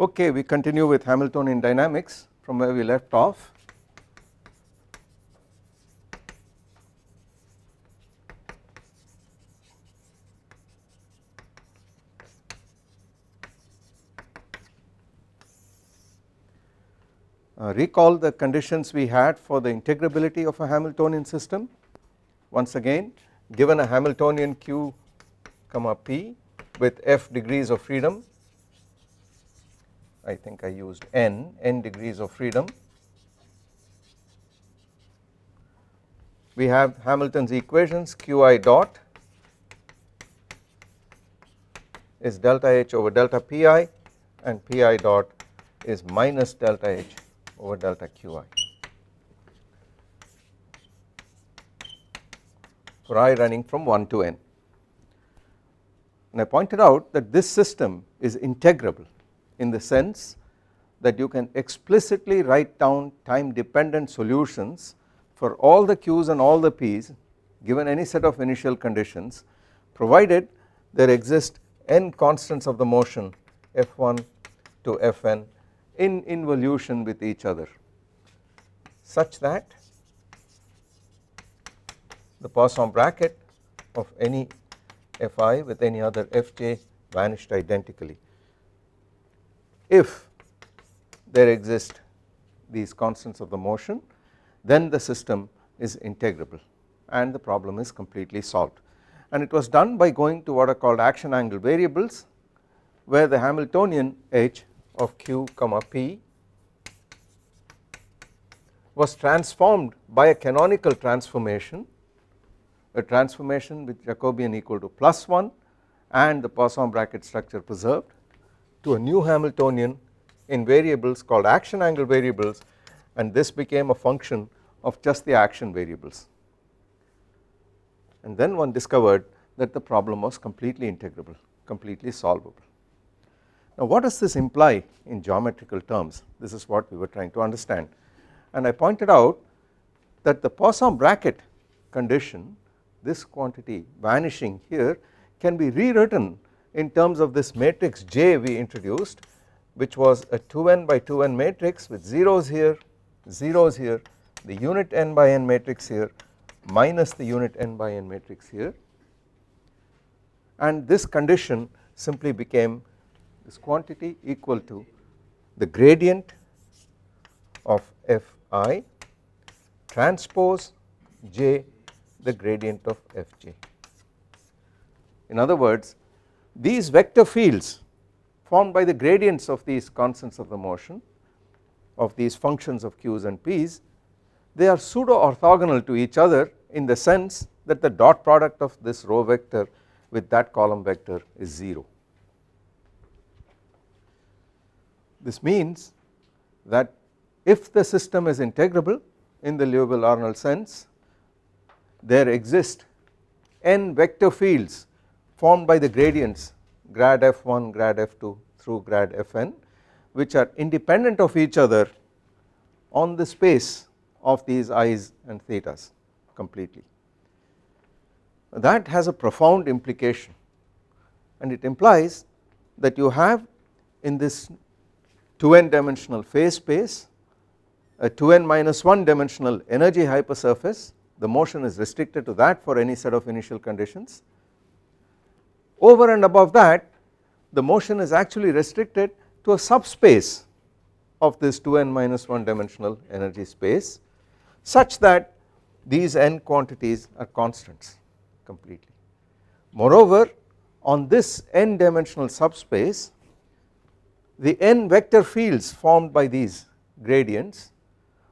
Okay, we continue with Hamiltonian dynamics from where we left off. Uh, recall the conditions we had for the integrability of a Hamiltonian system. Once again, given a Hamiltonian Q comma P with f degrees of freedom, I think I used n, n degrees of freedom. We have Hamilton's equations Qi dot is delta H over delta Pi and Pi dot is minus delta H over delta Qi for i running from 1 to n. And I pointed out that this system is integrable in the sense that you can explicitly write down time dependent solutions for all the q's and all the p's given any set of initial conditions provided there exist n constants of the motion f1 to fn in involution with each other such that the Poisson bracket of any fi with any other fj vanished identically. If there exist these constants of the motion then the system is integrable and the problem is completely solved. And it was done by going to what are called action angle variables where the Hamiltonian h of q comma p was transformed by a canonical transformation a transformation with Jacobian equal to plus 1 and the Poisson bracket structure preserved to a new Hamiltonian in variables called action angle variables and this became a function of just the action variables. And then one discovered that the problem was completely integrable completely solvable. Now what does this imply in geometrical terms? This is what we were trying to understand. And I pointed out that the Poisson bracket condition this quantity vanishing here can be rewritten in terms of this matrix J we introduced which was a 2n by 2n matrix with zeros here zeros here the unit n by n matrix here minus the unit n by n matrix here and this condition simply became this quantity equal to the gradient of fi transpose j the gradient of fj. In other words these vector fields formed by the gradients of these constants of the motion of these functions of q's and p's they are pseudo orthogonal to each other in the sense that the dot product of this row vector with that column vector is 0. This means that if the system is integrable in the Liouville Arnold sense there exist n vector fields formed by the gradients grad f1 grad f2 through grad fn which are independent of each other on the space of these i's and thetas completely. That has a profound implication and it implies that you have in this 2n dimensional phase space a 2n minus 1 dimensional energy hypersurface the motion is restricted to that for any set of initial conditions. Over and above that the motion is actually restricted to a subspace of this 2n minus 1 dimensional energy space such that these n quantities are constants completely. Moreover on this n dimensional subspace the n vector fields formed by these gradients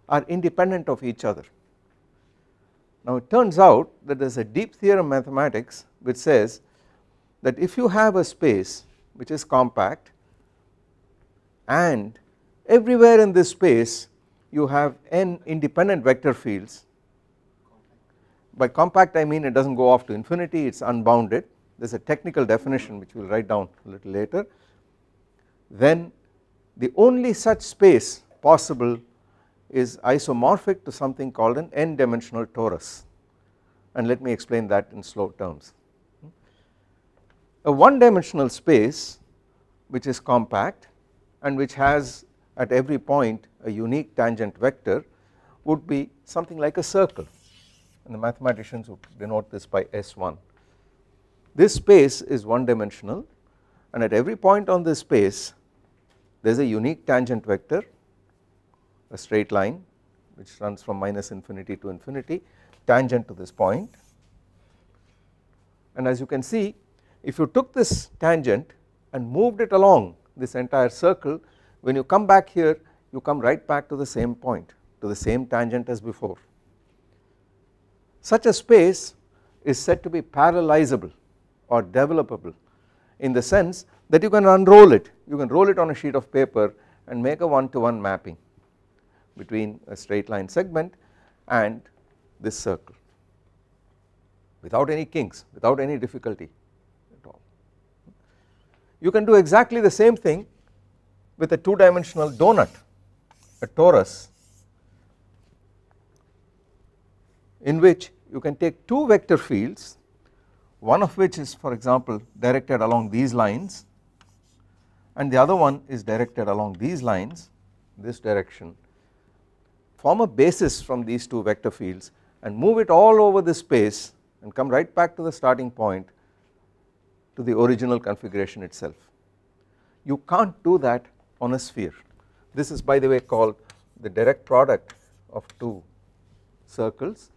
are independent of each other now it turns out that there is a deep theorem in mathematics which says that if you have a space which is compact and everywhere in this space you have n independent vector fields by compact I mean it does not go off to infinity it is unbounded there is a technical definition which we will write down a little later then the only such space possible is isomorphic to something called an n dimensional torus and let me explain that in slow terms. A one dimensional space which is compact and which has at every point a unique tangent vector would be something like a circle and the mathematicians would denote this by S1. This space is one dimensional and at every point on this space there is a unique tangent vector a straight line which runs from minus infinity to infinity tangent to this point and as you can see if you took this tangent and moved it along this entire circle when you come back here you come right back to the same point to the same tangent as before. Such a space is said to be parallelizable or developable in the sense that you can unroll it you can roll it on a sheet of paper and make a one to one mapping between a straight line segment and this circle without any kinks without any difficulty. You can do exactly the same thing with a 2 dimensional donut a torus in which you can take two vector fields one of which is for example directed along these lines and the other one is directed along these lines this direction. Form a basis from these two vector fields and move it all over the space and come right back to the starting point to the original configuration itself. You can't do that on a sphere this is by the way called the direct product of two circles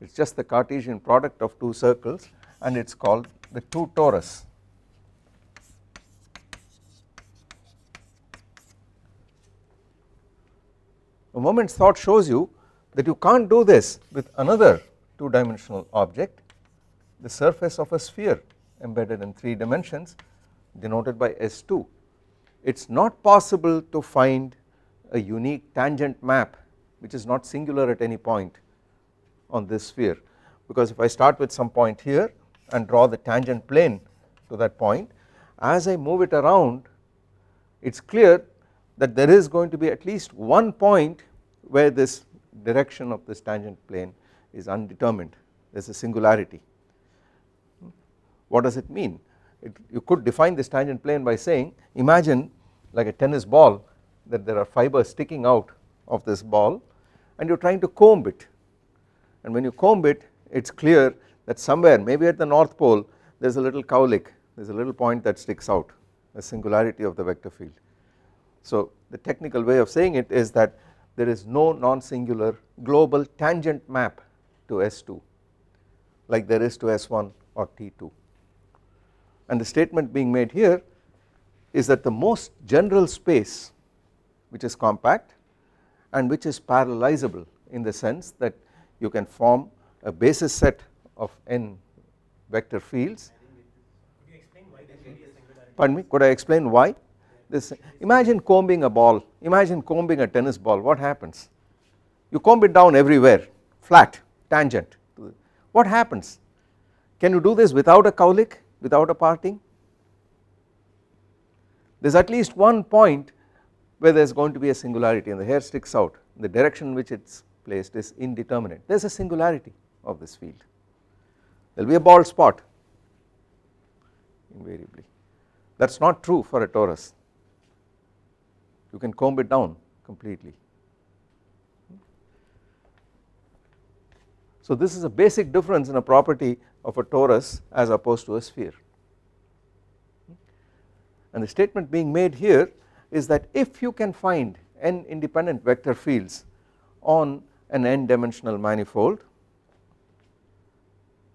it is just the Cartesian product of two circles and it is called the two torus. A moment's thought shows you that you can't do this with another two dimensional object the surface of a sphere embedded in 3 dimensions denoted by S2. It is not possible to find a unique tangent map which is not singular at any point on this sphere because if I start with some point here and draw the tangent plane to that point as I move it around it is clear that there is going to be at least one point where this direction of this tangent plane is undetermined there is a singularity. What does it mean? It, you could define this tangent plane by saying imagine like a tennis ball that there are fibers sticking out of this ball and you are trying to comb it and when you comb it it is clear that somewhere maybe at the north pole there is a little cowlick there is a little point that sticks out a singularity of the vector field. So the technical way of saying it is that there is no non-singular global tangent map to S2 like there is to S1 or T2 and the statement being made here is that the most general space which is compact and which is parallelizable in the sense that you can form a basis set of n vector fields. Pardon me, could I explain why? This imagine combing a ball, imagine combing a tennis ball, what happens? You comb it down everywhere, flat, tangent. What happens? Can you do this without a cowlick, without a parting? There is at least one point where there is going to be a singularity and the hair sticks out, the direction in which it is placed is indeterminate. There is a singularity of this field. There will be a bald spot. Invariably. That is not true for a torus. You can comb it down completely. So this is a basic difference in a property of a torus as opposed to a sphere. And the statement being made here is that if you can find n independent vector fields on an n dimensional manifold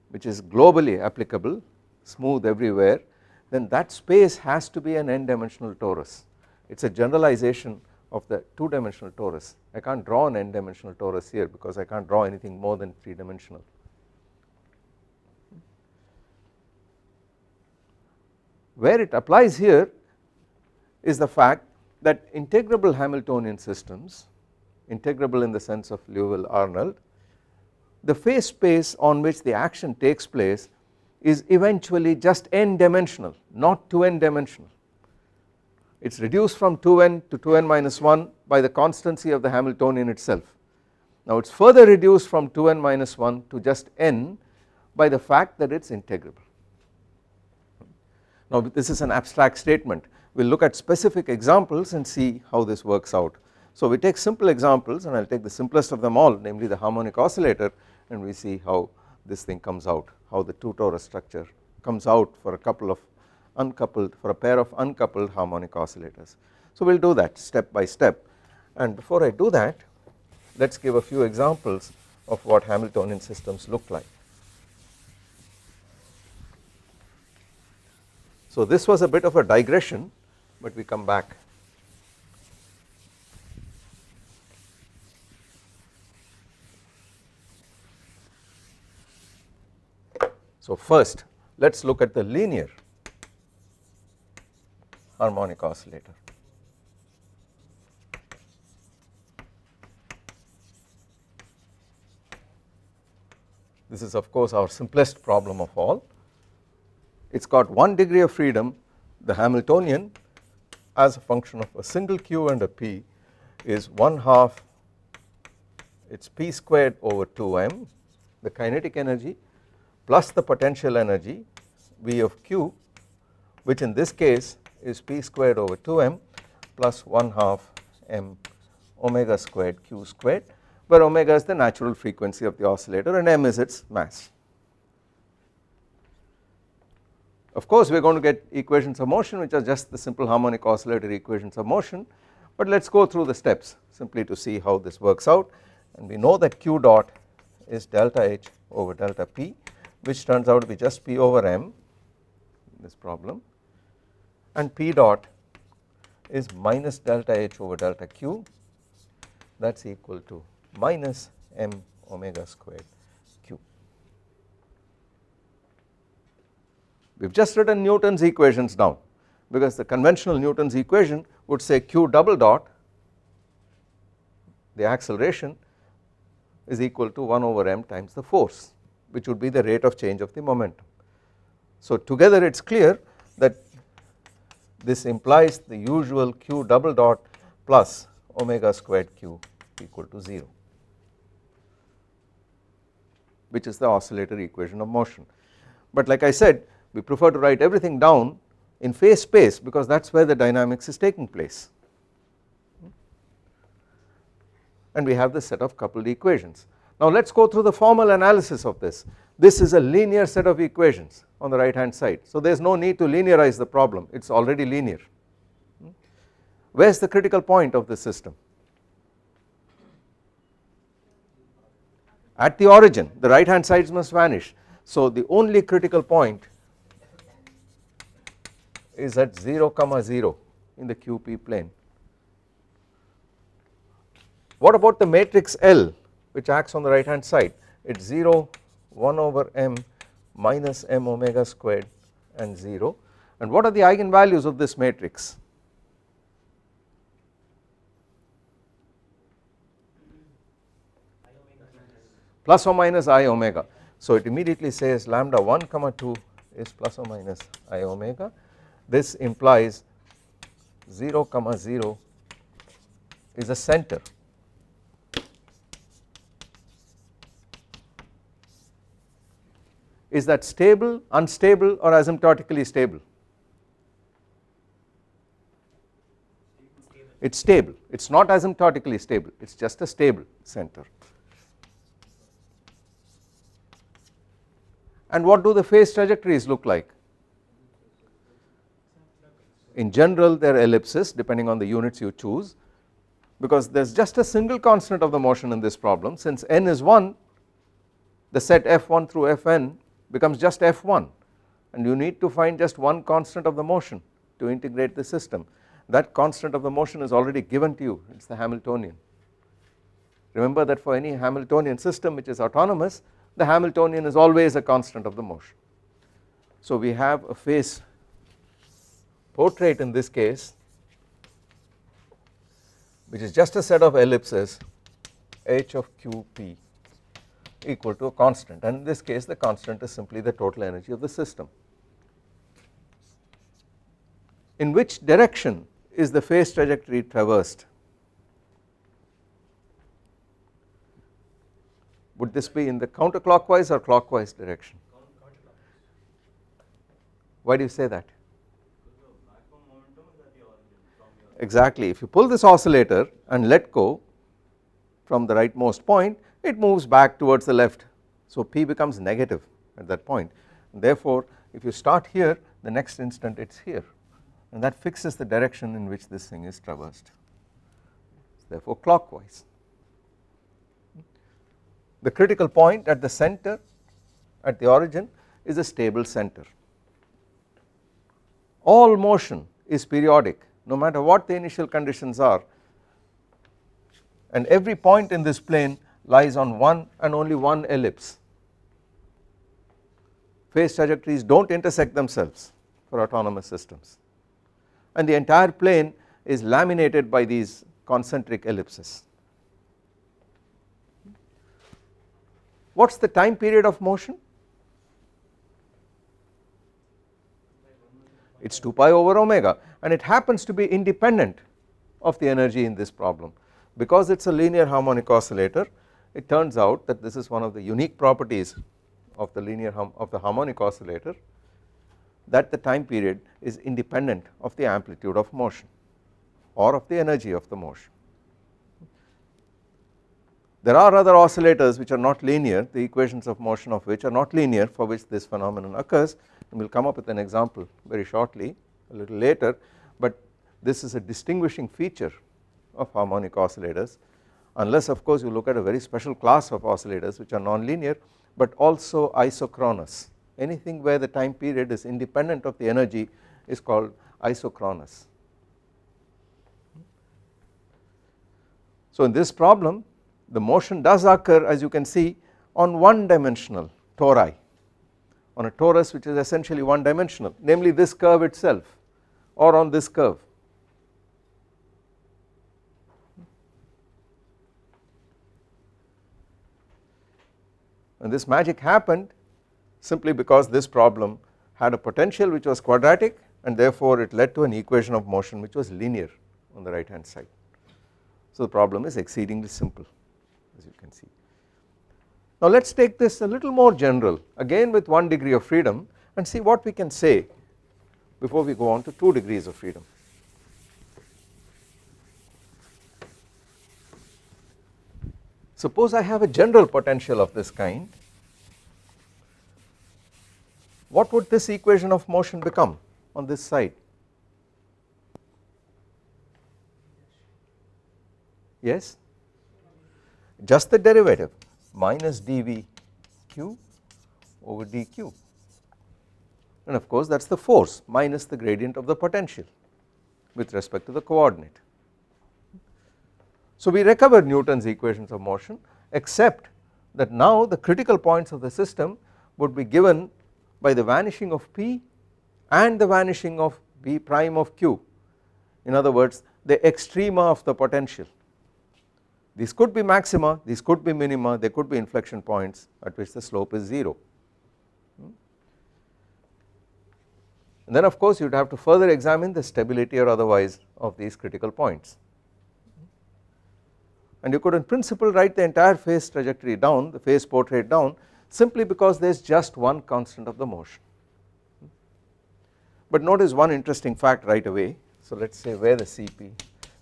which is globally applicable smooth everywhere then that space has to be an n dimensional torus. It is a generalization of the 2 dimensional torus. I can't draw an n dimensional torus here because I can't draw anything more than 3 dimensional. Where it applies here is the fact that integrable Hamiltonian systems integrable in the sense of Liouville Arnold the phase space on which the action takes place is eventually just n dimensional not 2n dimensional it is reduced from 2n to 2n minus 1 by the constancy of the Hamiltonian itself. Now it is further reduced from 2n minus 1 to just n by the fact that it is integrable. Now this is an abstract statement we will look at specific examples and see how this works out. So we take simple examples and I will take the simplest of them all namely the harmonic oscillator and we see how this thing comes out how the 2 torus structure comes out for a couple of uncoupled for a pair of uncoupled harmonic oscillators. So we will do that step by step and before I do that let us give a few examples of what Hamiltonian systems look like. So this was a bit of a digression but we come back So first let us look at the linear harmonic oscillator. This is of course our simplest problem of all. It has got one degree of freedom the Hamiltonian as a function of a single q and a p is 1 half it is p squared over 2m the kinetic energy plus the potential energy V of q which in this case is p squared over 2m plus 1 half m omega squared q squared where omega is the natural frequency of the oscillator and m is its mass. Of course we are going to get equations of motion which are just the simple harmonic oscillator equations of motion. But let us go through the steps simply to see how this works out. And we know that q dot is delta h over delta p which turns out to be just p over m this problem. And p dot is minus delta h over delta q. That is equal to minus m omega squared q. We have just written Newton's equations down because the conventional Newton's equation would say q double dot the acceleration is equal to 1 over m times the force which would be the rate of change of the momentum. So together it is clear that this implies the usual q double dot plus omega squared q equal to 0 which is the oscillator equation of motion. But like I said we prefer to write everything down in phase space because that is where the dynamics is taking place and we have the set of coupled equations. Now let us go through the formal analysis of this. This is a linear set of equations on the right hand side. So there is no need to linearize the problem it is already linear. Where is the critical point of the system? At the origin the right hand sides must vanish. So the only critical point is at 0 comma 0 in the QP plane. What about the matrix L which acts on the right hand side? It is 0 1 over m minus m omega squared and 0 and what are the eigenvalues of this matrix? Plus or minus i omega. So it immediately says lambda 1 comma 2 is plus or minus i omega this implies 0 comma 0 is a center is that stable, unstable or asymptotically stable? It is stable, it is not asymptotically stable, it is just a stable center. And what do the phase trajectories look like? In general they are ellipses depending on the units you choose because there is just a single constant of the motion in this problem since n is 1 the set f1 through fn becomes just f1 and you need to find just one constant of the motion to integrate the system that constant of the motion is already given to you it is the Hamiltonian. Remember that for any Hamiltonian system which is autonomous the Hamiltonian is always a constant of the motion. So we have a phase portrait in this case which is just a set of ellipses h of qp equal to a constant and in this case the constant is simply the total energy of the system. In which direction is the phase trajectory traversed? Would this be in the counterclockwise or clockwise direction? Why do you say that? Exactly. If you pull this oscillator and let go from the rightmost point it moves back towards the left. So P becomes negative at that point. Therefore if you start here the next instant it is here. And that fixes the direction in which this thing is traversed. Therefore clockwise. The critical point at the center at the origin is a stable center. All motion is periodic no matter what the initial conditions are and every point in this plane lies on one and only one ellipse. Phase trajectories do not intersect themselves for autonomous systems and the entire plane is laminated by these concentric ellipses. What is the time period of motion? It is 2 pi over omega and it happens to be independent of the energy in this problem because it is a linear harmonic oscillator it turns out that this is one of the unique properties of the linear of the harmonic oscillator that the time period is independent of the amplitude of motion or of the energy of the motion. There are other oscillators which are not linear the equations of motion of which are not linear for which this phenomenon occurs we will come up with an example very shortly a little later but this is a distinguishing feature of harmonic oscillators unless of course you look at a very special class of oscillators which are nonlinear but also isochronous anything where the time period is independent of the energy is called isochronous. So in this problem the motion does occur as you can see on one dimensional tori on a torus which is essentially one dimensional namely this curve itself or on this curve. And this magic happened simply because this problem had a potential which was quadratic and therefore it led to an equation of motion which was linear on the right hand side. So the problem is exceedingly simple as you can see. Now let us take this a little more general again with 1 degree of freedom and see what we can say before we go on to 2 degrees of freedom. Suppose I have a general potential of this kind what would this equation of motion become on this side? Yes, just the derivative minus dv q over dq. And of course that is the force minus the gradient of the potential with respect to the coordinate. So we recovered Newton's equations of motion except that now the critical points of the system would be given by the vanishing of P and the vanishing of V prime of Q. In other words the extrema of the potential these could be maxima these could be minima there could be inflection points at which the slope is 0 and then of course you would have to further examine the stability or otherwise of these critical points and you could in principle write the entire phase trajectory down the phase portrait down simply because there is just one constant of the motion. But notice one interesting fact right away. So let us say where the Cp,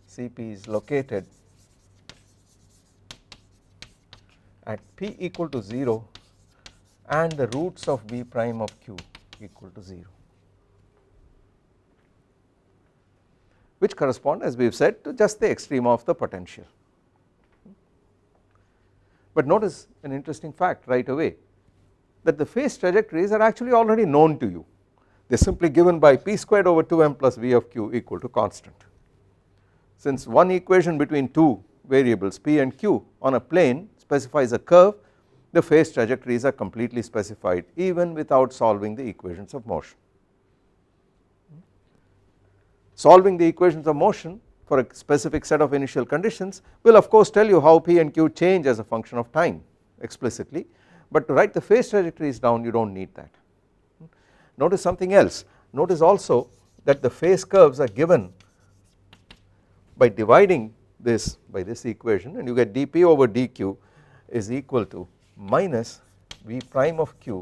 Cp is located at p equal to 0 and the roots of V prime of q equal to 0 which correspond as we have said to just the extreme of the potential. But notice an interesting fact right away that the phase trajectories are actually already known to you they are simply given by p squared over 2m plus v of q equal to constant. Since one equation between two variables p and q on a plane specifies a curve the phase trajectories are completely specified even without solving the equations of motion. Solving the equations of motion for a specific set of initial conditions will of course tell you how P and Q change as a function of time explicitly but to write the phase trajectories down you do not need that. Notice something else notice also that the phase curves are given by dividing this by this equation and you get dp over dq is equal to minus v prime of q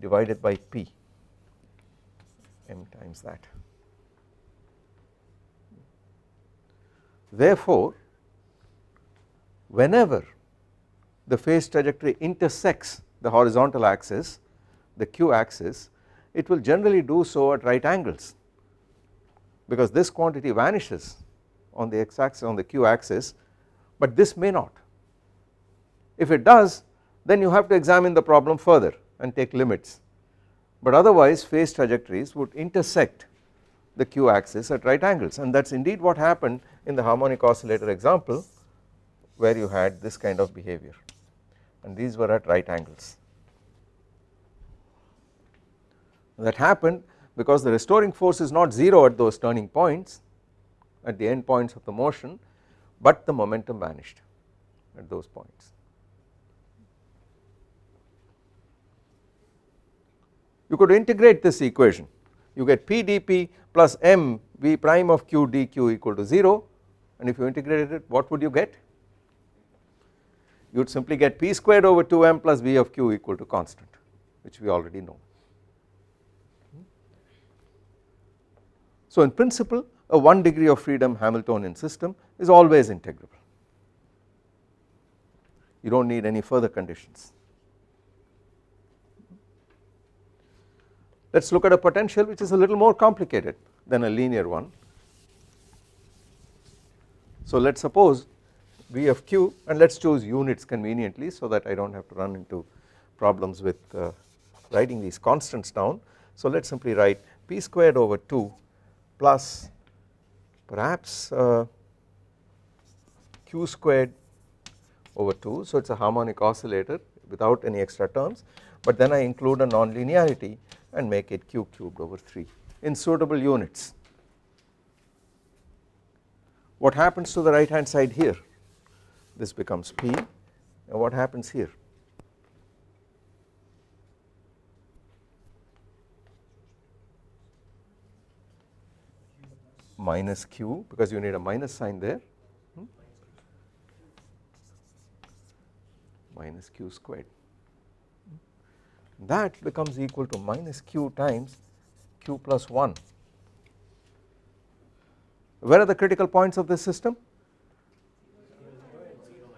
divided by p m times that. Therefore, whenever the phase trajectory intersects the horizontal axis the q axis it will generally do so at right angles because this quantity vanishes on the x axis on the q axis but this may not. If it does then you have to examine the problem further and take limits but otherwise phase trajectories would intersect the q axis at right angles and that is indeed what happened in the harmonic oscillator example where you had this kind of behavior and these were at right angles. That happened because the restoring force is not 0 at those turning points at the end points of the motion but the momentum vanished at those points. You could integrate this equation you get P dP plus m V prime of q dq equal to 0 and if you integrated it what would you get? You would simply get P squared over 2m plus V of q equal to constant which we already know. So in principle a 1 degree of freedom Hamiltonian system is always integrable you do not need any further conditions. Let us look at a potential which is a little more complicated than a linear one. So let us suppose V of q and let us choose units conveniently so that I do not have to run into problems with uh, writing these constants down. So let us simply write p squared over 2 plus perhaps uh, q squared over 2 so it is a harmonic oscillator without any extra terms but then I include a nonlinearity and make it q cubed over 3 in suitable units. What happens to the right hand side here? This becomes p and what happens here? minus q because you need a minus sign there hmm? minus q squared that becomes equal to minus q times q plus 1 where are the critical points of this system?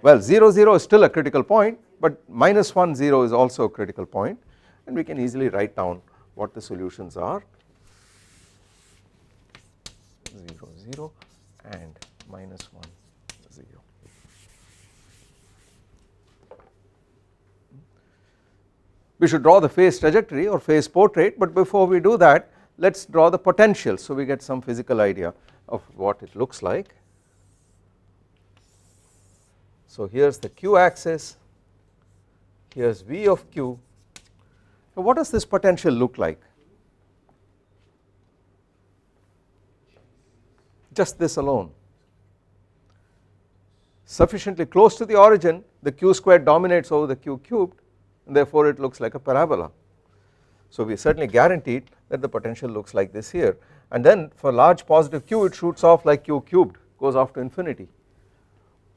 Well 0 0 is still a critical point but minus 1 0 is also a critical point and we can easily write down what the solutions are. 0 0 and minus 1 0. We should draw the phase trajectory or phase portrait but before we do that let us draw the potential so we get some physical idea of what it looks like. So here is the q axis, here is V of q. Now what does this potential look like? just this alone. Sufficiently close to the origin the q squared dominates over the q cubed and therefore it looks like a parabola. So we certainly guaranteed that the potential looks like this here and then for large positive q it shoots off like q cubed goes off to infinity.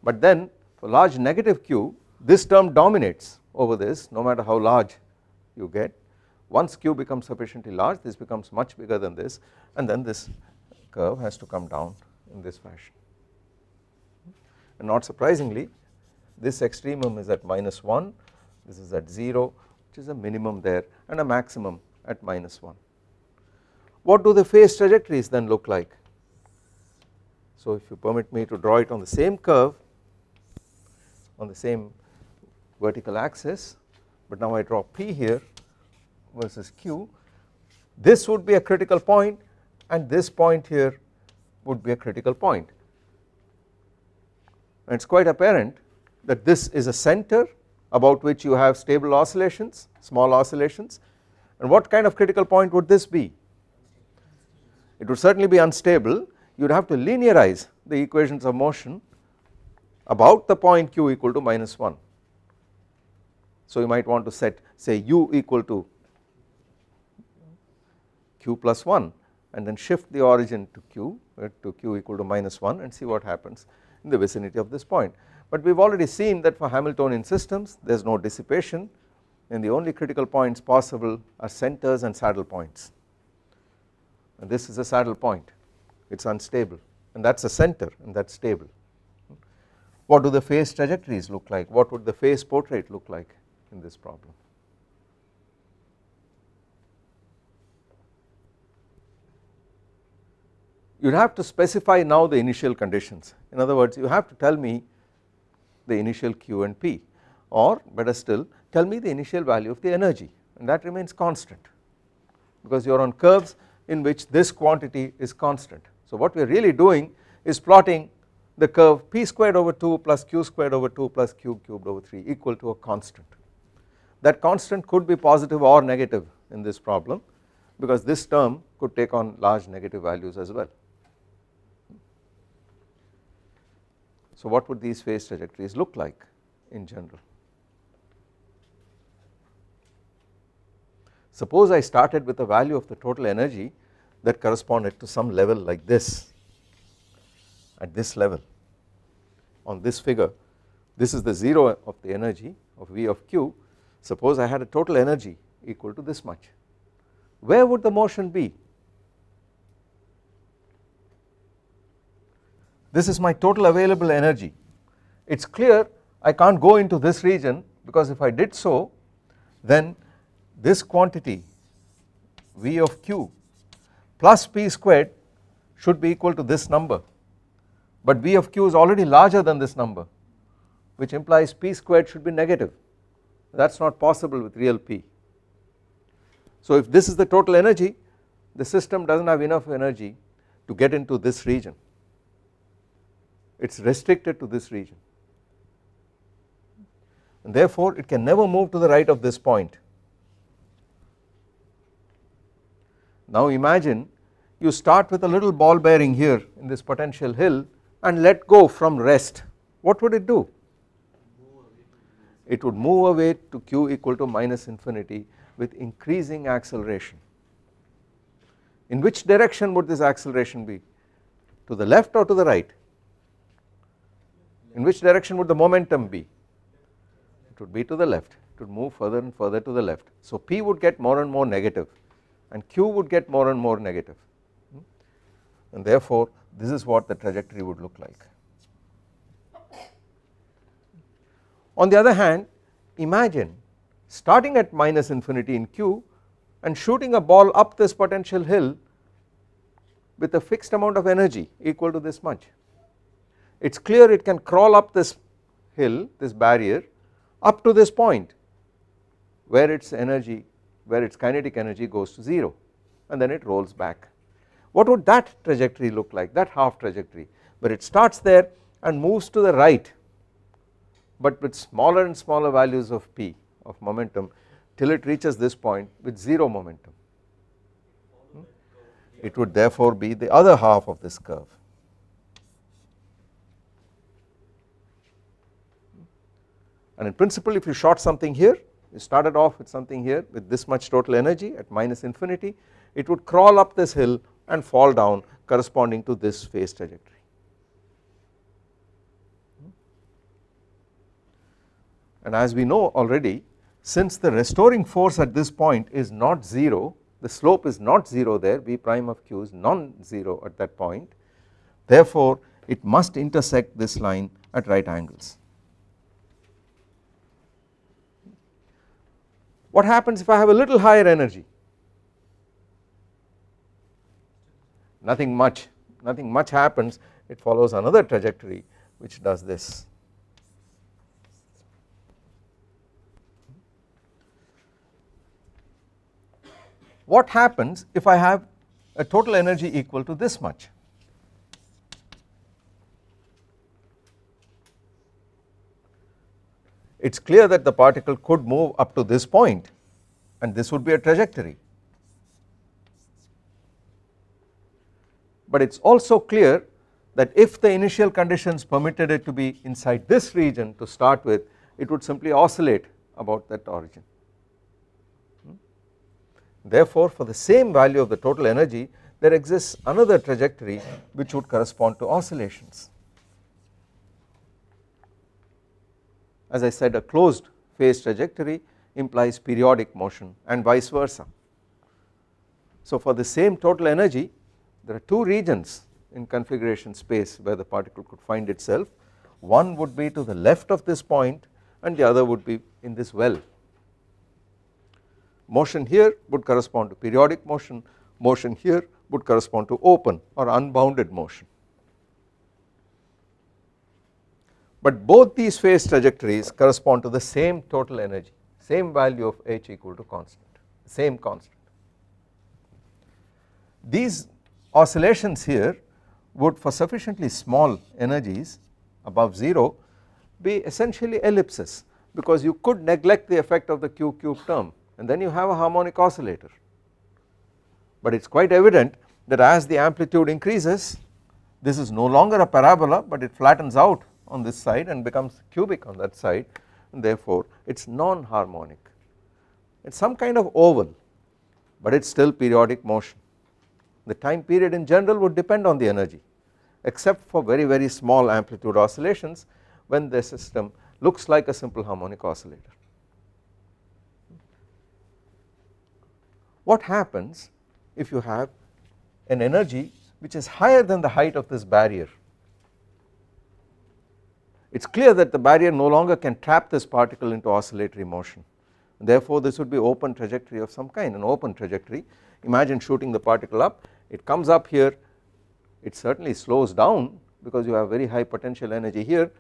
But then for large negative q this term dominates over this no matter how large you get once q becomes sufficiently large this becomes much bigger than this and then this curve has to come down in this fashion and not surprisingly this extremum is at minus 1 this is at 0 which is a minimum there and a maximum at minus 1. What do the phase trajectories then look like? So if you permit me to draw it on the same curve on the same vertical axis but now I draw P here versus Q this would be a critical point and this point here would be a critical point and it is quite apparent that this is a center about which you have stable oscillations small oscillations. And what kind of critical point would this be? It would certainly be unstable. You would have to linearize the equations of motion about the point q equal to minus 1 so you might want to set say u equal to q plus 1 and then shift the origin to q to q equal to minus 1 and see what happens in the vicinity of this point. But we have already seen that for Hamiltonian systems there is no dissipation and the only critical points possible are centers and saddle points and this is a saddle point it is unstable and that is a center and that is stable. What do the phase trajectories look like? What would the phase portrait look like in this problem? You would have to specify now the initial conditions. In other words, you have to tell me the initial Q and P or better still tell me the initial value of the energy and that remains constant because you are on curves in which this quantity is constant. So what we are really doing is plotting the curve p squared over 2 plus q squared over 2 plus q cubed over 3 equal to a constant. That constant could be positive or negative in this problem because this term could take on large negative values as well. So what would these phase trajectories look like in general? Suppose I started with a value of the total energy that corresponded to some level like this at this level on this figure. This is the 0 of the energy of V of q. Suppose I had a total energy equal to this much. Where would the motion be this is my total available energy. It is clear I can't go into this region because if I did so then this quantity V of q plus p squared should be equal to this number. But V of q is already larger than this number which implies p squared should be negative. That is not possible with real p. So if this is the total energy the system does not have enough energy to get into this region it is restricted to this region and therefore it can never move to the right of this point Now imagine you start with a little ball bearing here in this potential hill and let go from rest what would it do? It would move away to q equal to minus infinity with increasing acceleration. In which direction would this acceleration be? To the left or to the right? In which direction would the momentum be? It would be to the left, it would move further and further to the left. So P would get more and more negative and q would get more and more negative hmm? and therefore this is what the trajectory would look like. On the other hand imagine starting at minus infinity in q and shooting a ball up this potential hill with a fixed amount of energy equal to this much. It is clear it can crawl up this hill this barrier up to this point where its energy where its kinetic energy goes to 0 and then it rolls back. What would that trajectory look like that half trajectory where it starts there and moves to the right but with smaller and smaller values of p of momentum till it reaches this point with 0 momentum. Hmm? It would therefore be the other half of this curve. And in principle if you shot something here you started off with something here with this much total energy at minus infinity it would crawl up this hill and fall down corresponding to this phase trajectory. And as we know already since the restoring force at this point is not 0 the slope is not 0 there V prime of q is non-zero at that point therefore it must intersect this line at right angles. What happens if I have a little higher energy? Nothing much, nothing much happens, it follows another trajectory which does this. What happens if I have a total energy equal to this much? It is clear that the particle could move up to this point and this would be a trajectory. But it is also clear that if the initial conditions permitted it to be inside this region to start with it would simply oscillate about that origin. Hmm? Therefore for the same value of the total energy there exists another trajectory which would correspond to oscillations. As I said a closed phase trajectory implies periodic motion and vice versa. So for the same total energy there are two regions in configuration space where the particle could find itself. One would be to the left of this point and the other would be in this well. Motion here would correspond to periodic motion. Motion here would correspond to open or unbounded motion but both these phase trajectories correspond to the same total energy same value of h equal to constant same constant. These oscillations here would for sufficiently small energies above 0 be essentially ellipses because you could neglect the effect of the q cube term and then you have a harmonic oscillator. But it is quite evident that as the amplitude increases this is no longer a parabola but it flattens out on this side and becomes cubic on that side and therefore it is non-harmonic. It is some kind of oval but it is still periodic motion. The time period in general would depend on the energy except for very very small amplitude oscillations when the system looks like a simple harmonic oscillator. What happens if you have an energy which is higher than the height of this barrier it is clear that the barrier no longer can trap this particle into oscillatory motion. Therefore this would be open trajectory of some kind an open trajectory. Imagine shooting the particle up. It comes up here. It certainly slows down because you have very high potential energy here.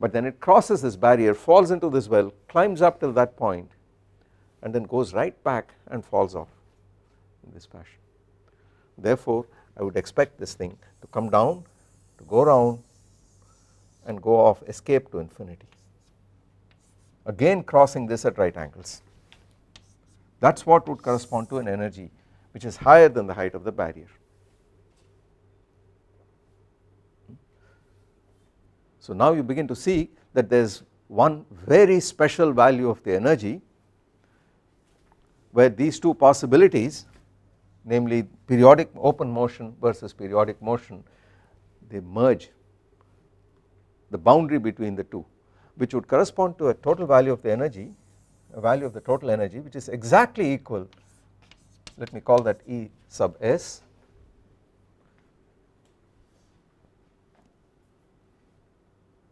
But then it crosses this barrier falls into this well climbs up till that point and then goes right back and falls off in this fashion. Therefore I would expect this thing to come down to go around and go off escape to infinity again crossing this at right angles that is what would correspond to an energy which is higher than the height of the barrier. So now you begin to see that there is one very special value of the energy where these two possibilities namely periodic open motion versus periodic motion they merge the boundary between the two which would correspond to a total value of the energy a value of the total energy which is exactly equal let me call that E sub s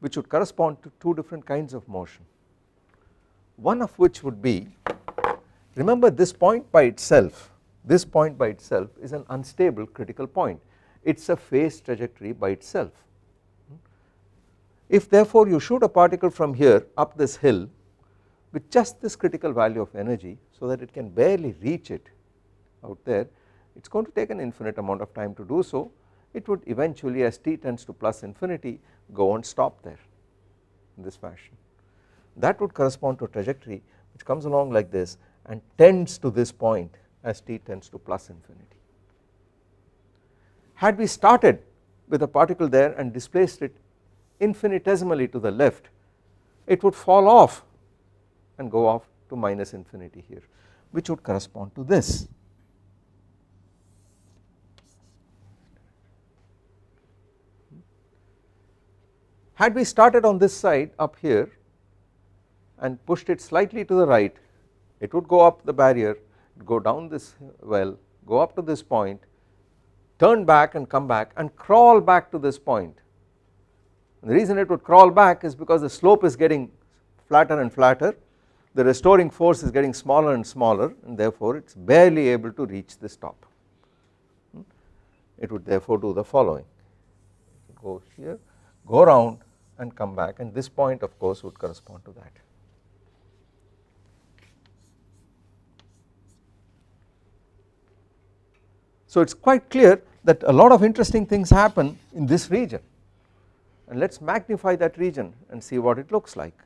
which would correspond to two different kinds of motion. One of which would be remember this point by itself this point by itself is an unstable critical point. It is a phase trajectory by itself if therefore you shoot a particle from here up this hill with just this critical value of energy so that it can barely reach it out there it is going to take an infinite amount of time to do so it would eventually as t tends to plus infinity go and stop there in this fashion. That would correspond to a trajectory which comes along like this and tends to this point as t tends to plus infinity. Had we started with a particle there and displaced it infinitesimally to the left it would fall off and go off to minus infinity here which would correspond to this. Had we started on this side up here and pushed it slightly to the right it would go up the barrier go down this well go up to this point turn back and come back and crawl back to this point and the reason it would crawl back is because the slope is getting flatter and flatter. The restoring force is getting smaller and smaller and therefore it is barely able to reach this top hmm? it would therefore do the following. Go here go around and come back and this point of course would correspond to that. So it is quite clear that a lot of interesting things happen in this region and let us magnify that region and see what it looks like.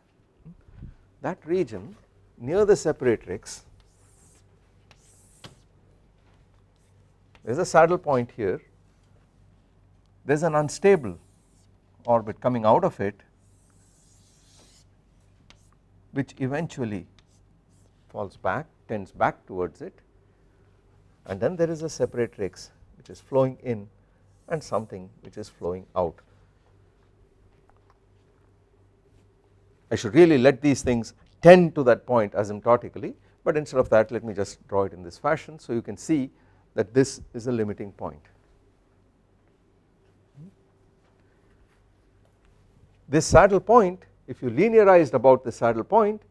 That region near the separatrix there is a saddle point here there is an unstable orbit coming out of it which eventually falls back tends back towards it and then there is a separatrix which is flowing in and something which is flowing out. I should really let these things tend to that point asymptotically but instead of that let me just draw it in this fashion so you can see that this is a limiting point. This saddle point if you linearized about the saddle point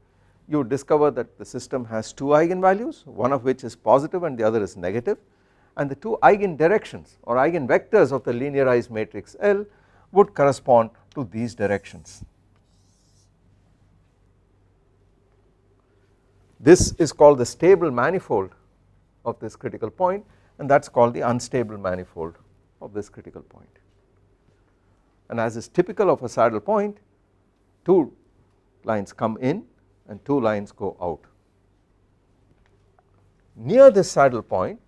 you discover that the system has two eigenvalues one of which is positive and the other is negative and the two eigendirections or eigenvectors of the linearized matrix L would correspond to these directions. This is called the stable manifold of this critical point and that is called the unstable manifold of this critical point. And as is typical of a saddle point two lines come in and two lines go out. Near this saddle point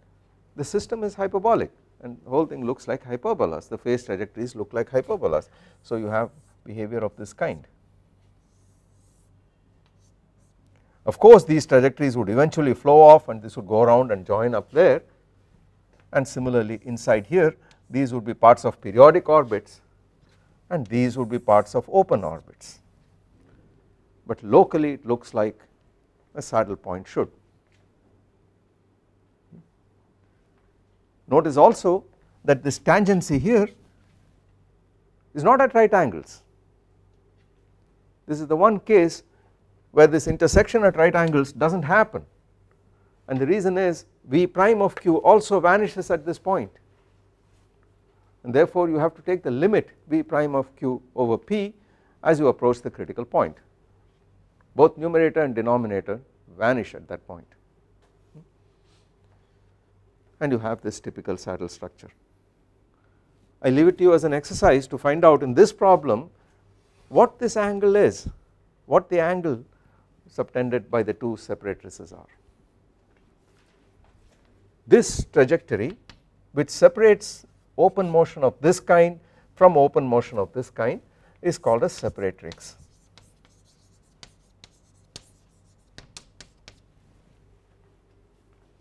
the system is hyperbolic and the whole thing looks like hyperbolas the phase trajectories look like hyperbolas. So you have behavior of this kind. Of course these trajectories would eventually flow off and this would go around and join up there and similarly inside here these would be parts of periodic orbits and these would be parts of open orbits but locally it looks like a saddle point should. Notice also that this tangency here is not at right angles. This is the one case where this intersection at right angles does not happen. And the reason is V prime of q also vanishes at this point. And therefore you have to take the limit V prime of q over p as you approach the critical point. Both numerator and denominator vanish at that point. And you have this typical saddle structure. I leave it to you as an exercise to find out in this problem what this angle is, what the angle subtended by the two separatrices are. This trajectory which separates open motion of this kind from open motion of this kind is called a separatrix.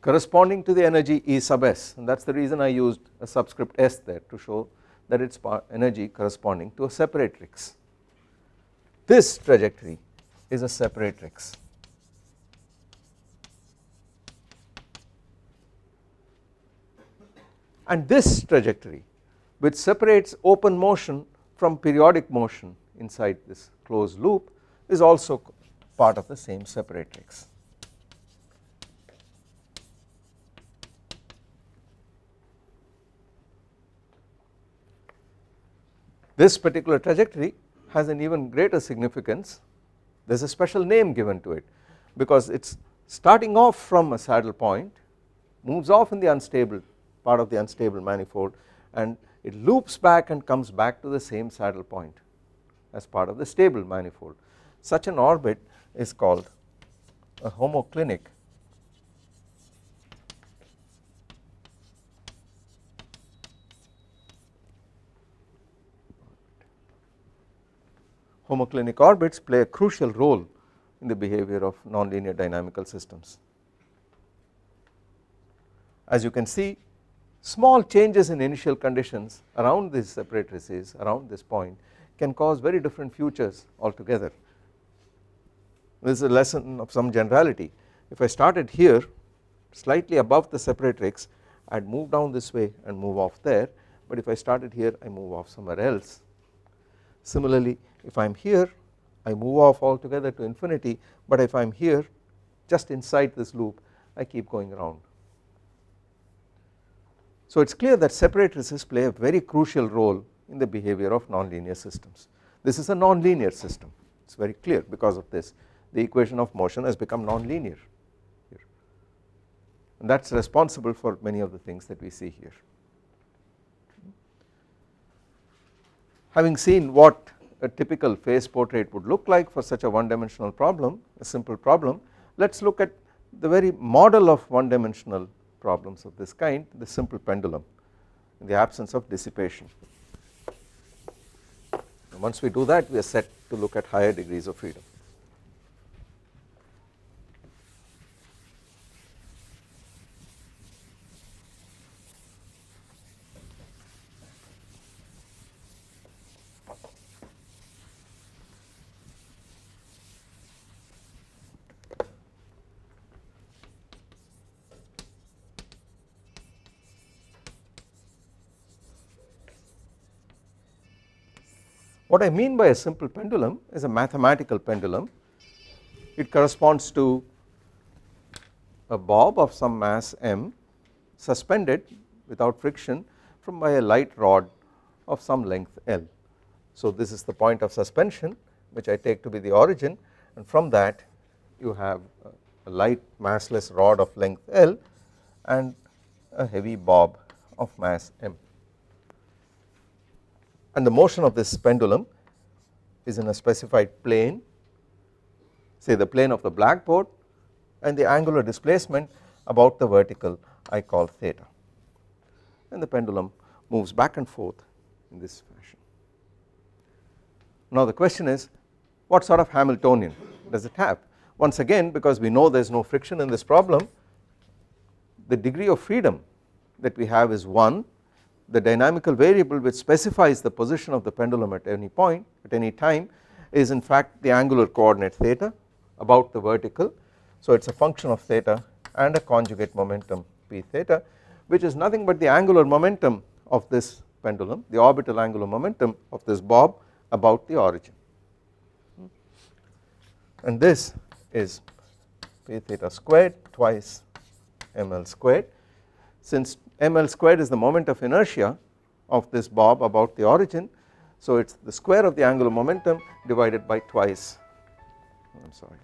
corresponding to the energy E sub s and that is the reason I used a subscript s there to show that it is energy corresponding to a separatrix. This trajectory is a separatrix. And this trajectory which separates open motion from periodic motion inside this closed loop is also part of the same separatrix. This particular trajectory has an even greater significance there is a special name given to it because it is starting off from a saddle point moves off in the unstable part of the unstable manifold and it loops back and comes back to the same saddle point as part of the stable manifold. Such an orbit is called a homoclinic homoclinic orbits play a crucial role in the behavior of nonlinear dynamical systems. As you can see small changes in initial conditions around these separatrices around this point can cause very different futures altogether. This is a lesson of some generality if I started here slightly above the separatrix I would move down this way and move off there but if I started here I move off somewhere else. Similarly if I am here I move off altogether to infinity but if I am here just inside this loop I keep going around. So it is clear that separatrices play a very crucial role in the behavior of nonlinear systems. This is a nonlinear system it is very clear because of this the equation of motion has become nonlinear here and that is responsible for many of the things that we see here. Having seen what a typical phase portrait would look like for such a one dimensional problem a simple problem let us look at the very model of one dimensional problems of this kind the simple pendulum in the absence of dissipation. And once we do that we are set to look at higher degrees of freedom. What I mean by a simple pendulum is a mathematical pendulum. It corresponds to a bob of some mass m suspended without friction from by a light rod of some length L. So this is the point of suspension which I take to be the origin and from that you have a light massless rod of length L and a heavy bob of mass m. And the motion of this pendulum is in a specified plane say the plane of the blackboard and the angular displacement about the vertical I call theta and the pendulum moves back and forth in this fashion. Now the question is what sort of Hamiltonian does it have once again because we know there is no friction in this problem the degree of freedom that we have is 1 the dynamical variable which specifies the position of the pendulum at any point at any time is in fact the angular coordinate theta about the vertical. So it is a function of theta and a conjugate momentum p theta which is nothing but the angular momentum of this pendulum the orbital angular momentum of this bob about the origin. And this is p theta squared twice ml squared. Since ml squared is the moment of inertia of this bob about the origin. So it is the square of the angular momentum divided by twice. I am sorry.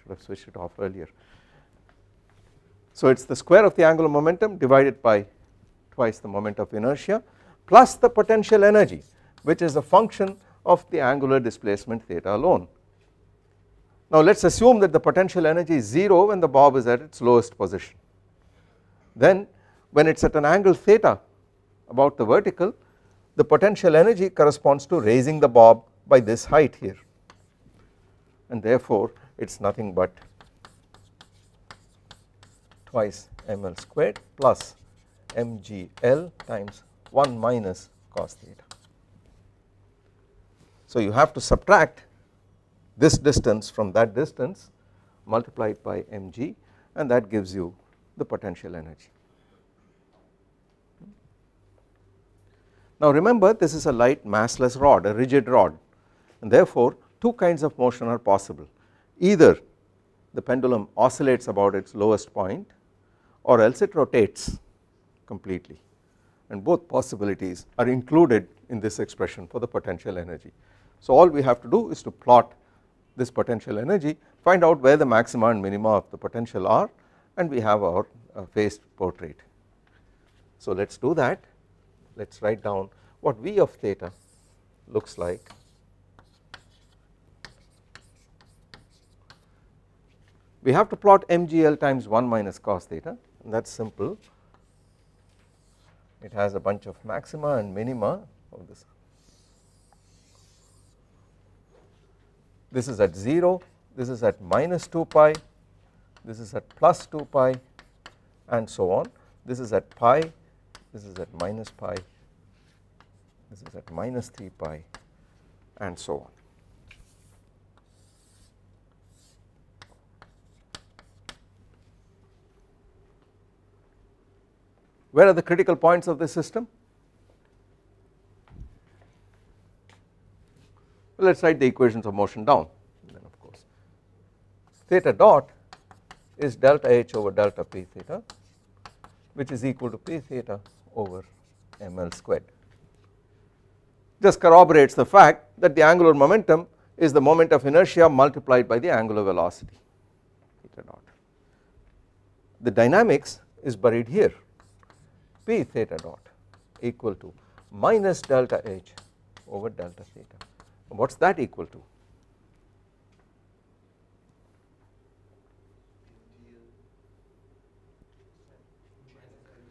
Should have switched it off earlier. So it is the square of the angular momentum divided by twice the moment of inertia plus the potential energy which is a function of the angular displacement theta alone. Now let us assume that the potential energy is 0 when the bob is at its lowest position then when it is at an angle theta about the vertical the potential energy corresponds to raising the bob by this height here and therefore it is nothing but twice ml squared plus mgl times 1 minus cos theta. So you have to subtract this distance from that distance multiplied by mg and that gives you the potential energy. Now remember this is a light massless rod a rigid rod and therefore two kinds of motion are possible either the pendulum oscillates about its lowest point or else it rotates completely and both possibilities are included in this expression for the potential energy. So all we have to do is to plot this potential energy find out where the maxima and minima of the potential are and we have our uh, phase portrait. So let us do that. Let us write down what V of theta looks like. We have to plot mgl times 1 minus cos theta and that is simple. It has a bunch of maxima and minima of this this is at 0 this is at minus 2 pi. This is at plus 2 pi and so on. This is at pi. This is at minus pi. This is at minus 3 pi and so on. Where are the critical points of this system? Let us write the equations of motion down then of course theta dot is delta h over delta p theta which is equal to p theta over ml squared. This corroborates the fact that the angular momentum is the moment of inertia multiplied by the angular velocity theta dot. The dynamics is buried here p theta dot equal to minus delta h over delta theta. What is that equal to?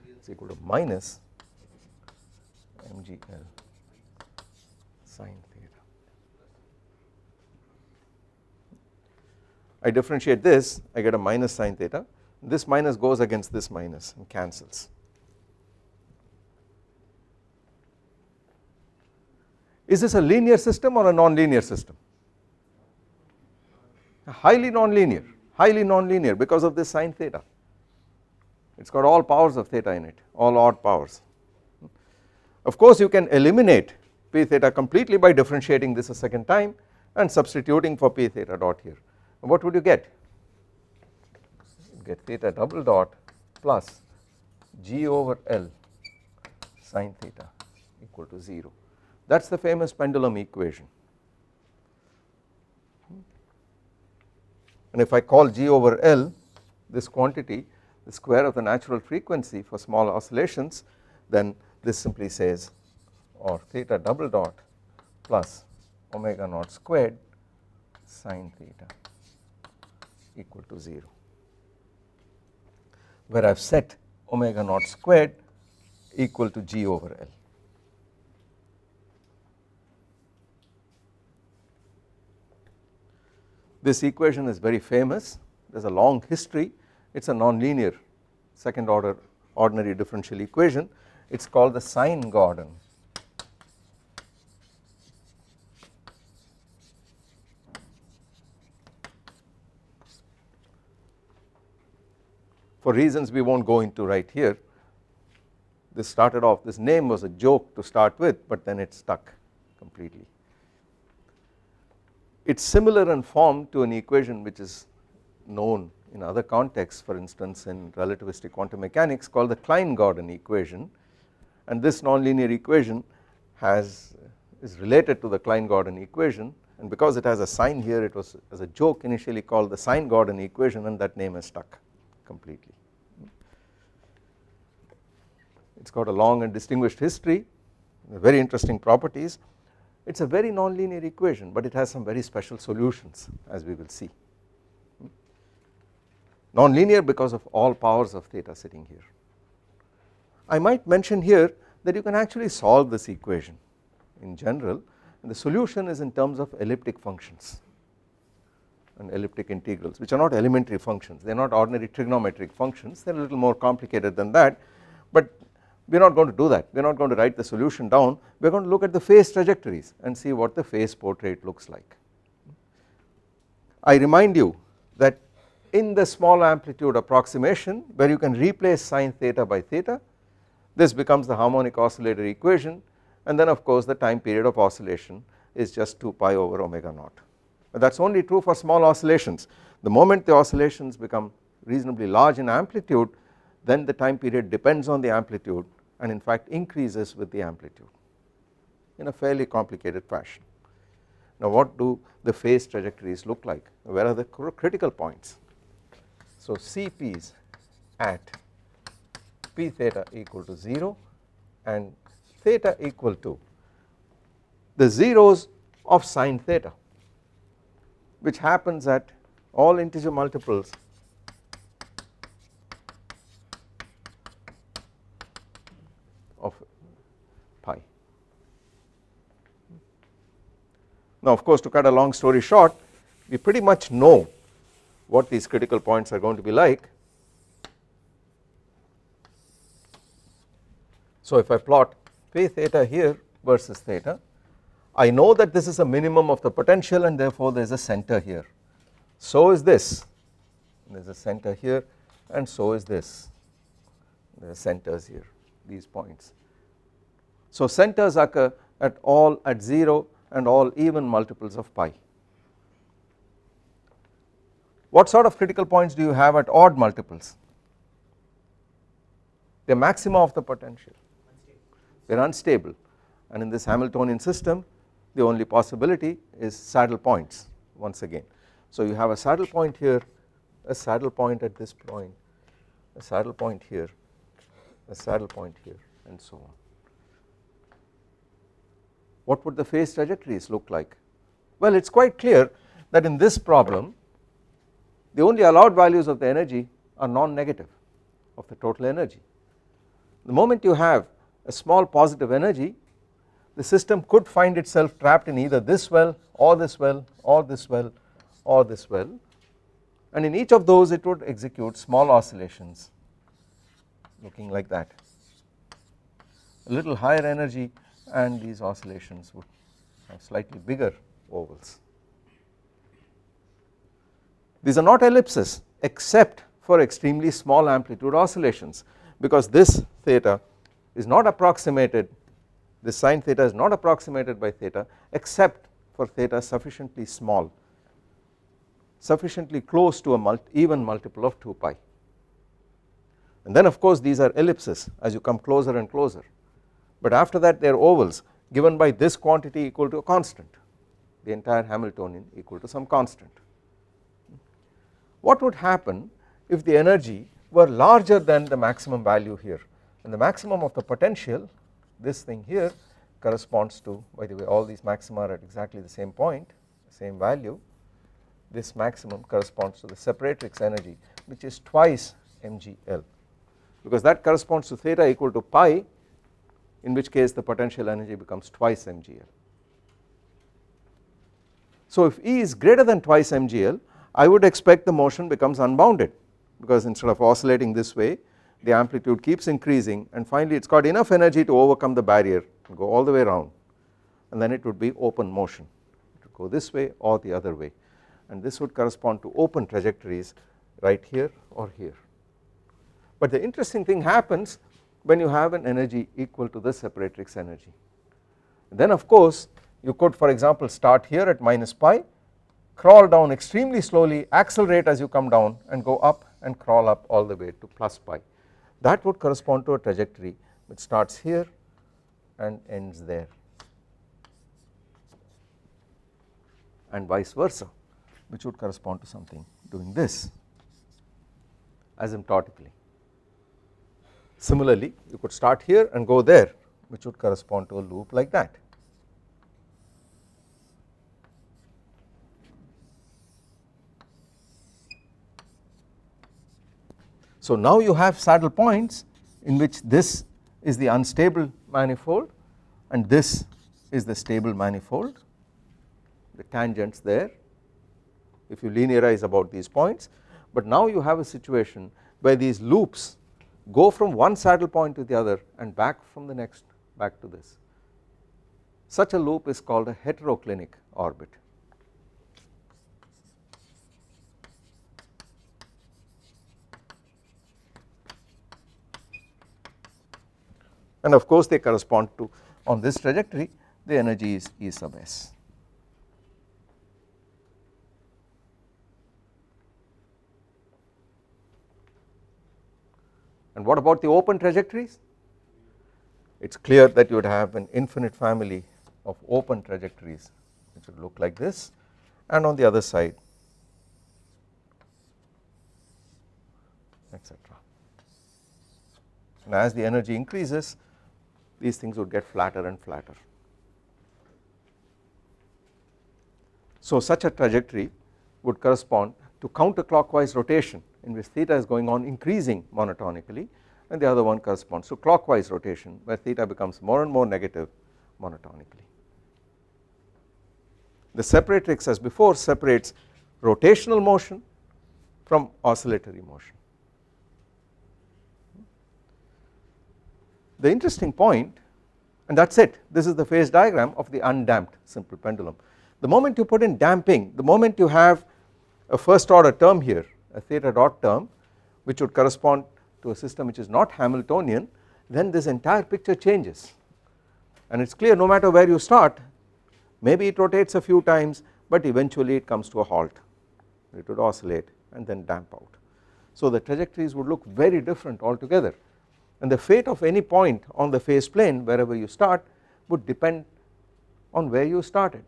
It is equal to minus mgl sine theta. I differentiate this I get a minus sine theta this minus goes against this minus and cancels Is this a linear system or a non-linear system? Highly non-linear highly nonlinear because of this sine theta it has got all powers of theta in it all odd powers. Of course you can eliminate p theta completely by differentiating this a second time and substituting for p theta dot here what would you get you get theta double dot plus g over L sine theta equal to 0 that is the famous pendulum equation and if I call g over L this quantity the square of the natural frequency for small oscillations then this simply says or theta double dot plus omega naught squared sine theta equal to 0 where I have set omega naught squared equal to g over L. This equation is very famous. There is a long history. It is a nonlinear second order ordinary differential equation. It is called the sine Gordon for reasons we will not go into right here this started off this name was a joke to start with but then it stuck completely. It is similar in form to an equation which is known in other contexts for instance in relativistic quantum mechanics called the Klein-Gordon equation. And this nonlinear equation has is related to the Klein-Gordon equation. And because it has a sine here it was as a joke initially called the sine Gordon equation and that name has stuck completely. It has got a long and distinguished history very interesting properties it is a very nonlinear equation but it has some very special solutions as we will see. Nonlinear because of all powers of theta sitting here. I might mention here that you can actually solve this equation in general and the solution is in terms of elliptic functions and elliptic integrals which are not elementary functions. They are not ordinary trigonometric functions. They are a little more complicated than that. But we are not going to do that. We are not going to write the solution down. We are going to look at the phase trajectories and see what the phase portrait looks like. I remind you that in the small amplitude approximation where you can replace sine theta by theta this becomes the harmonic oscillator equation. And then of course the time period of oscillation is just 2 pi over omega naught. But that is only true for small oscillations. The moment the oscillations become reasonably large in amplitude then the time period depends on the amplitude and in fact increases with the amplitude in a fairly complicated fashion. Now what do the phase trajectories look like where are the critical points so CP's at p theta equal to 0 and theta equal to the zeros of sine theta which happens at all integer multiples of pi. Now of course to cut a long story short we pretty much know what these critical points are going to be like. So if I plot p theta here versus theta I know that this is a minimum of the potential and therefore there is a center here. So is this there is a center here and so is this there are centers here these points. So centers occur at all at 0 and all even multiples of pi. What sort of critical points do you have at odd multiples? The maxima of the potential, they are unstable and in this Hamiltonian system the only possibility is saddle points once again. So you have a saddle point here, a saddle point at this point, a saddle point here, a saddle point here and so on. What would the phase trajectories look like? Well it is quite clear that in this problem the only allowed values of the energy are non-negative of the total energy. The moment you have a small positive energy the system could find itself trapped in either this well or this well or this well or this well and in each of those it would execute small oscillations looking like that a little higher energy and these oscillations would have slightly bigger ovals. these are not ellipses except for extremely small amplitude oscillations because this theta is not approximated this sine theta is not approximated by theta except for theta sufficiently small sufficiently close to a multi even multiple of 2 pi and then of course these are ellipses as you come closer and closer but after that they are ovals given by this quantity equal to a constant. The entire Hamiltonian equal to some constant. What would happen if the energy were larger than the maximum value here? And the maximum of the potential this thing here corresponds to by the way all these maxima are at exactly the same point same value. This maximum corresponds to the separatrix energy which is twice mgl. Because that corresponds to theta equal to pi in which case the potential energy becomes twice mgl. So if E is greater than twice mgl I would expect the motion becomes unbounded because instead of oscillating this way the amplitude keeps increasing and finally it has got enough energy to overcome the barrier and go all the way around and then it would be open motion it would go this way or the other way and this would correspond to open trajectories right here or here. But the interesting thing happens when you have an energy equal to the separatrix energy then of course you could for example start here at minus pi crawl down extremely slowly accelerate as you come down and go up and crawl up all the way to plus pi that would correspond to a trajectory which starts here and ends there and vice versa which would correspond to something doing this asymptotically. Similarly you could start here and go there which would correspond to a loop like that. So now you have saddle points in which this is the unstable manifold and this is the stable manifold the tangents there if you linearize about these points but now you have a situation where these loops go from one saddle point to the other and back from the next back to this such a loop is called a heteroclinic orbit and of course they correspond to on this trajectory the energy is E sub s. And what about the open trajectories? It is clear that you would have an infinite family of open trajectories which would look like this and on the other side etc. And as the energy increases these things would get flatter and flatter. So such a trajectory would correspond to counterclockwise rotation in which theta is going on increasing monotonically and the other one corresponds to clockwise rotation where theta becomes more and more negative monotonically. The separatrix as before separates rotational motion from oscillatory motion. The interesting point and that is it this is the phase diagram of the undamped simple pendulum. The moment you put in damping the moment you have a first order term here a theta dot term which would correspond to a system which is not Hamiltonian then this entire picture changes. And it is clear no matter where you start maybe it rotates a few times but eventually it comes to a halt. It would oscillate and then damp out. So the trajectories would look very different altogether. And the fate of any point on the phase plane wherever you start would depend on where you started.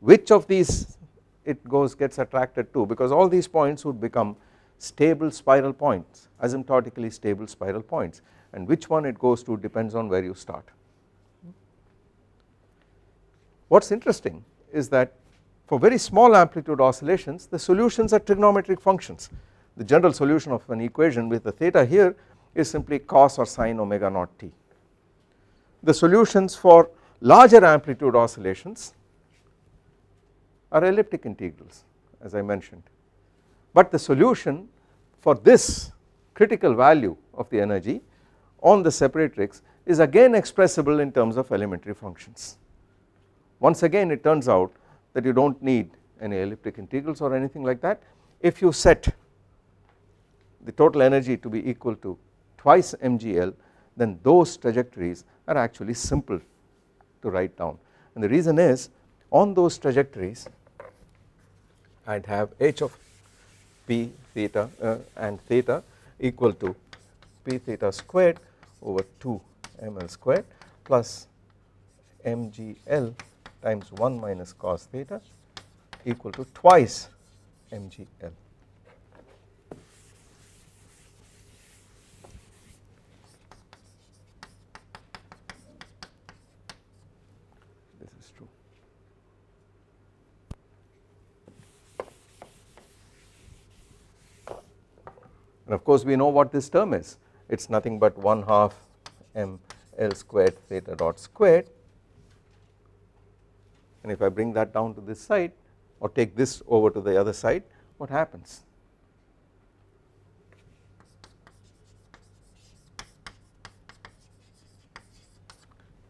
Which of these it goes gets attracted to because all these points would become stable spiral points asymptotically stable spiral points and which one it goes to depends on where you start. What is interesting is that for very small amplitude oscillations the solutions are trigonometric functions the general solution of an equation with the theta here is simply cos or sine omega naught t. The solutions for larger amplitude oscillations are elliptic integrals as I mentioned. But the solution for this critical value of the energy on the separatrix is again expressible in terms of elementary functions. Once again it turns out that you do not need any elliptic integrals or anything like that. If you set the total energy to be equal to twice mgl then those trajectories are actually simple to write down. And the reason is on those trajectories I would have h of p theta uh, and theta equal to p theta squared over 2 ml squared plus mgl times 1 minus cos theta equal to twice mgl. This is true. And of course we know what this term is, it is nothing but 1 half m L squared theta dot squared. And if I bring that down to this side or take this over to the other side what happens?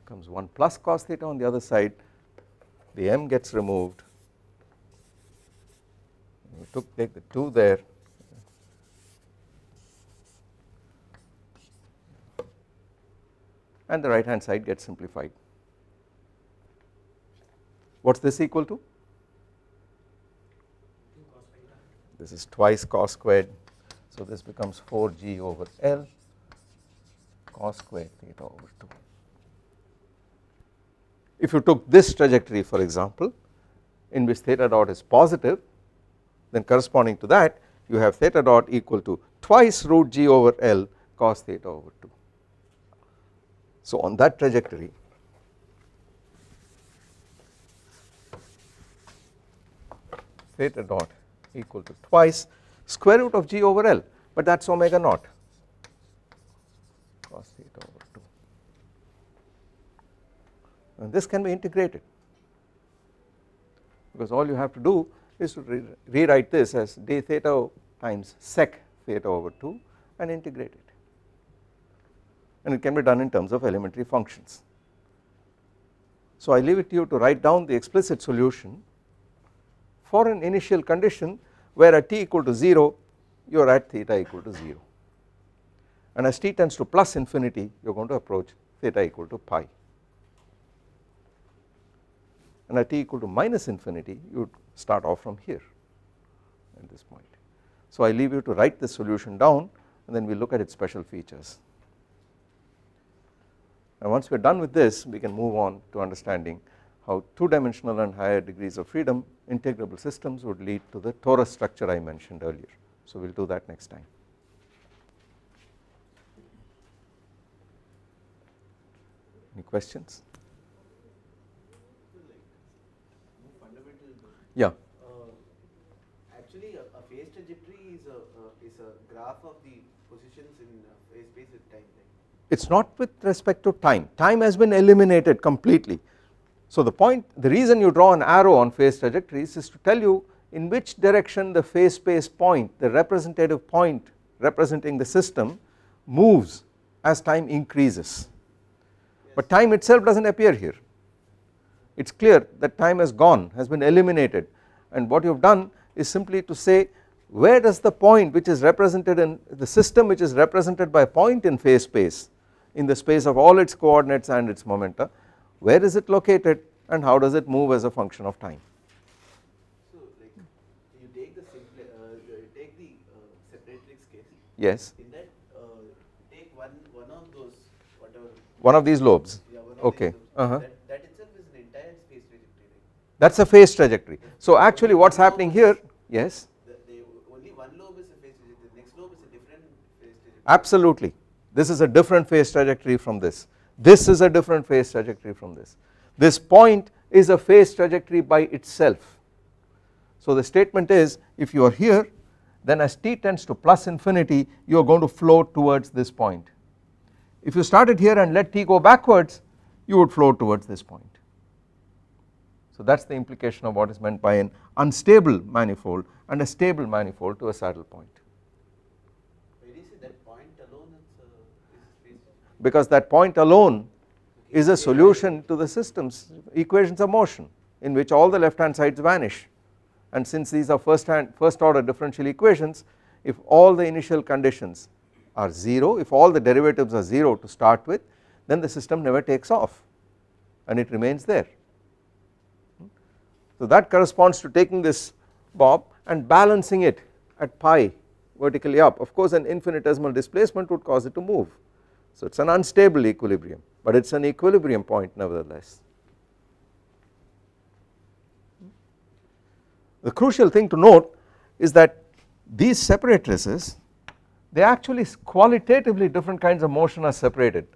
Comes 1 plus cos theta on the other side. The m gets removed. We took take the 2 there and the right hand side gets simplified. What is this equal to? This is twice cos squared, so this becomes 4g over L cos squared theta over 2. If you took this trajectory for example in which theta dot is positive then corresponding to that you have theta dot equal to twice root g over L cos theta over 2. So on that trajectory theta dot equal to twice square root of g over L but that is omega naught. Cos theta over 2 and this can be integrated. Because all you have to do is to re rewrite this as d theta times sec theta over 2 and integrate it and it can be done in terms of elementary functions. So I leave it to you to write down the explicit solution for an initial condition where at t equal to 0 you are at theta equal to 0 and as t tends to plus infinity you are going to approach theta equal to pi and at t equal to minus infinity you would start off from here at this point. So I leave you to write this solution down and then we look at its special features. And once we are done with this we can move on to understanding how two dimensional and higher degrees of freedom integrable systems would lead to the torus structure I mentioned earlier. So we will do that next time. Any questions? Yeah. Uh, actually, a, phase trajectory is a is a graph of the positions in uh, phase space with time. Right? It is not with respect to time, time has been eliminated completely. So the point the reason you draw an arrow on phase trajectories is to tell you in which direction the phase space point the representative point representing the system moves as time increases. But time itself does not appear here. It is clear that time has gone has been eliminated. And what you have done is simply to say where does the point which is represented in the system which is represented by a point in phase space in the space of all its coordinates and its momenta where is it located and how does it move as a function of time. So like you take the simple uh, you take the uh, separatrix case. Yes. In that uh, take one one of those whatever. One of these lobes. Yeah, one of Okay. these lobes. Uh-huh. That, that itself is an entire space trajectory. Right? That is a phase trajectory. So actually what is happening here yes The, the only one lobe is a phase trajectory. The next lobe is a different phase trajectory. absolutely this is a different phase trajectory from this. This is a different phase trajectory from this. This point is a phase trajectory by itself. So the statement is if you are here then as t tends to plus infinity you are going to flow towards this point. If you started here and let t go backwards you would flow towards this point. So that is the implication of what is meant by an unstable manifold and a stable manifold to a saddle point Where is it that point alone is, uh, is space trajectory? Because that point alone is a solution to the system's equations of motion in which all the left hand sides vanish. And since these are first hand first order differential equations if all the initial conditions are 0 if all the derivatives are 0 to start with then the system never takes off and it remains there. So that corresponds to taking this bob and balancing it at pi vertically up. Of course an infinitesimal displacement would cause it to move so it is an unstable equilibrium but it is an equilibrium point nevertheless. The crucial thing to note is that these separatrices they actually qualitatively different kinds of motion are separated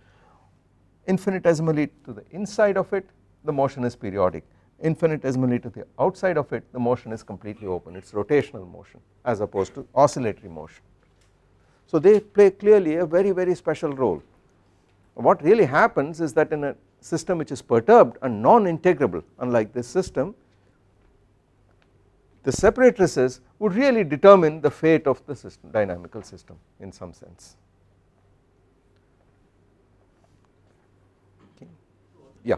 infinitesimally to the inside of it the motion is periodic infinitesimally to the outside of it the motion is completely open it is rotational motion as opposed to oscillatory motion. So they play clearly a very very special role what really happens is that in a system which is perturbed and non-integrable unlike this system the separatrices would really determine the fate of the system dynamical system in some sense. Yeah.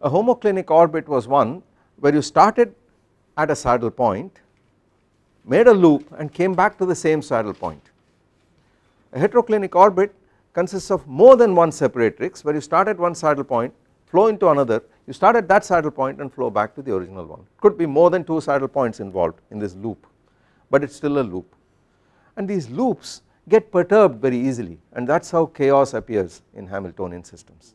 A homoclinic orbit was one where you started at a saddle point, made a loop and came back to the same saddle point. A heteroclinic orbit consists of more than one separatrix where you start at one saddle point, flow into another you start at that saddle point and flow back to the original one could be more than 2 saddle points involved in this loop but it is still a loop and these loops get perturbed very easily and that is how chaos appears in Hamiltonian systems.